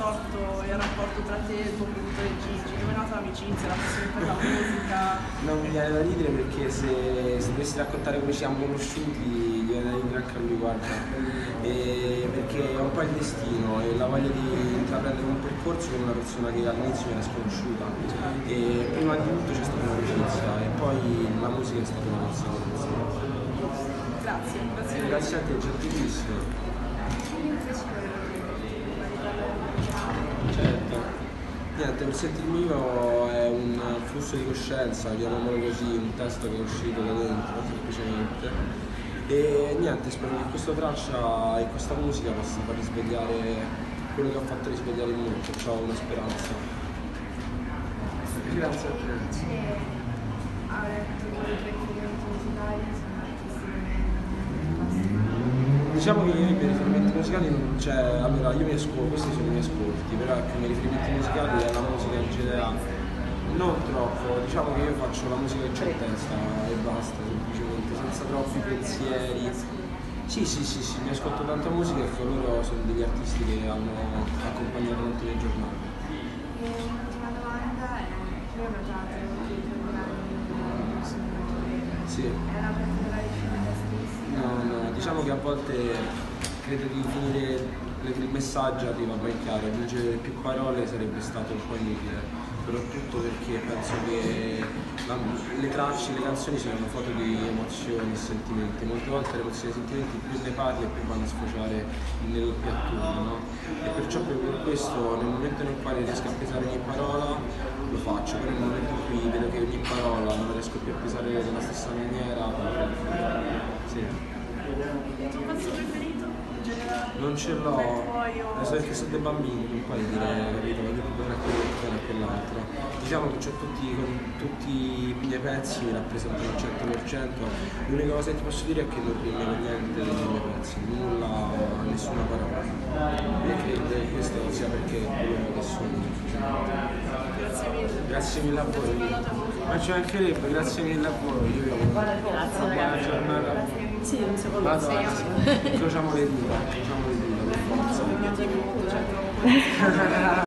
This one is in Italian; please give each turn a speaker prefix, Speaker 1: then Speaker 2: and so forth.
Speaker 1: sorto il rapporto tra te e il tuo produttore Gigi? Come è nata l'amicizia, la passione per la musica?
Speaker 2: Non mi viene da ridere perché se, se dovessi raccontare come ci siamo conosciuti, gli viene da ridere anche a lui, guarda. E perché è un po' il destino e la voglia di intraprendere un percorso con una persona che all'inizio mi era sconosciuta. E prima di tutto c'è stata un'amicizia e poi la musica è stata una conseguenza.
Speaker 1: Grazie, grazie.
Speaker 2: Eh, Grazie a te, gentilissimo. Niente, il sentirmi vivo è un flusso di coscienza, chiamiamolo così, un testo che è uscito da dentro semplicemente. E niente, spero che questa traccia e questa musica possa far risvegliare quello che ha fatto risvegliare me, perciò ho una speranza. Grazie a te.
Speaker 3: ha letto i tuoi riferimenti musicali sono artisti che mi
Speaker 2: Diciamo che io i miei riferimenti musicali, non- cioè, allora io mi ascolto, questi sono i miei ascolti, però ecco, i miei riferimenti musicali è la musica in generale. Non troppo, diciamo che io faccio la musica che c'è in testa e basta, semplicemente, senza troppi pensieri. Sì, sì, sì, sì, mi ascolto tanta musica e loro sono degli artisti che hanno accompagnato tante mie giornate.
Speaker 3: E un'ultima domanda è, io ho notato che i tuoi brani sono
Speaker 2: Sì.
Speaker 3: è una particolare scelta stilistica?
Speaker 2: No, no, diciamo che a volte credo di finire il messaggio arriva ben chiaro, aggiungere più parole sarebbe stato un po' inutile, soprattutto perché penso che la- le tracce, le canzoni siano una foto di emozioni e sentimenti, molte volte le emozioni e sentimenti più ne parli e più vanno a sfociare nel piattuno, no? E perciò proprio per questo nel momento nel quale riesco a pesare ogni parola lo faccio, però nel momento in cui vedo che ogni parola non riesco più a pesare nella stessa maniera, sì.
Speaker 1: Il tuo pezzo preferito? In generale?
Speaker 2: Non ce l'ho,
Speaker 1: Come tuoi o-
Speaker 2: è solo che sono dei bambini, non puoi dire, capito, bene a quello che bene a quell'altro. Diciamo che tutti, tutti i miei pezzi rappresentano al 100%, l'unica cosa che ti posso dire è che non con niente dei miei pezzi, nulla, nessuna parola. E credo che questo sia perché è quello che sono.
Speaker 1: Grazie mille.
Speaker 2: Grazie mille a voi. Ma ci mancherebbe, grazie mille a voi. Io vi auguro una buona giornata.
Speaker 4: Sì, un secondo.
Speaker 2: Vado, incrociamo le dita, incrociamo le dita per forza.